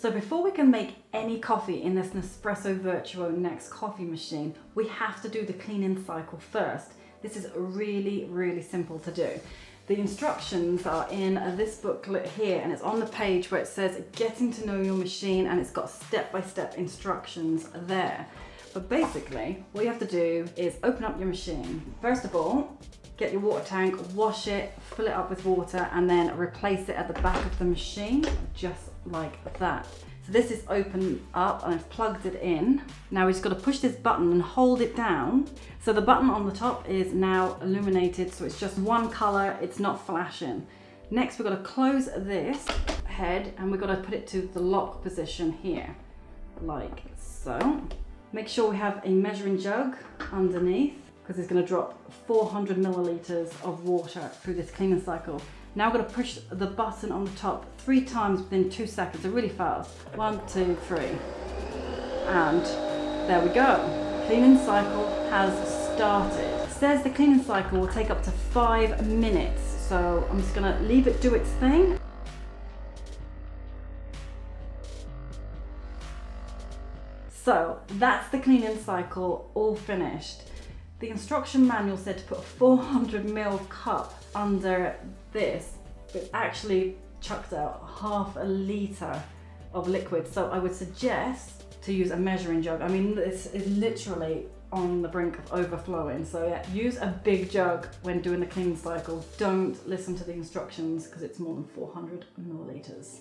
So before we can make any coffee in this Nespresso Vertuo Next coffee machine, we have to do the cleaning cycle first. This is really, really simple to do. The instructions are in this booklet here and it's on the page where it says getting to know your machine and it's got step-by-step -step instructions there. But basically, what you have to do is open up your machine. First of all, get your water tank, wash it, fill it up with water, and then replace it at the back of the machine, just like that. So this is open up and I've plugged it in. Now we just got to push this button and hold it down. So the button on the top is now illuminated, so it's just one color, it's not flashing. Next we've got to close this head and we've got to put it to the lock position here, like so. Make sure we have a measuring jug underneath because it's going to drop 400 milliliters of water through this cleaning cycle. Now I'm going to push the button on the top three times within two seconds, so really fast. One, two, three. And there we go. Cleaning cycle has started. It says the cleaning cycle will take up to five minutes. So I'm just going to leave it do its thing. So that's the cleaning cycle all finished. The instruction manual said to put a 400 ml cup under this, but actually chucked out half a litre of liquid. So I would suggest to use a measuring jug. I mean, this is literally on the brink of overflowing. So yeah, use a big jug when doing the cleaning cycle. Don't listen to the instructions because it's more than 400 milliliters.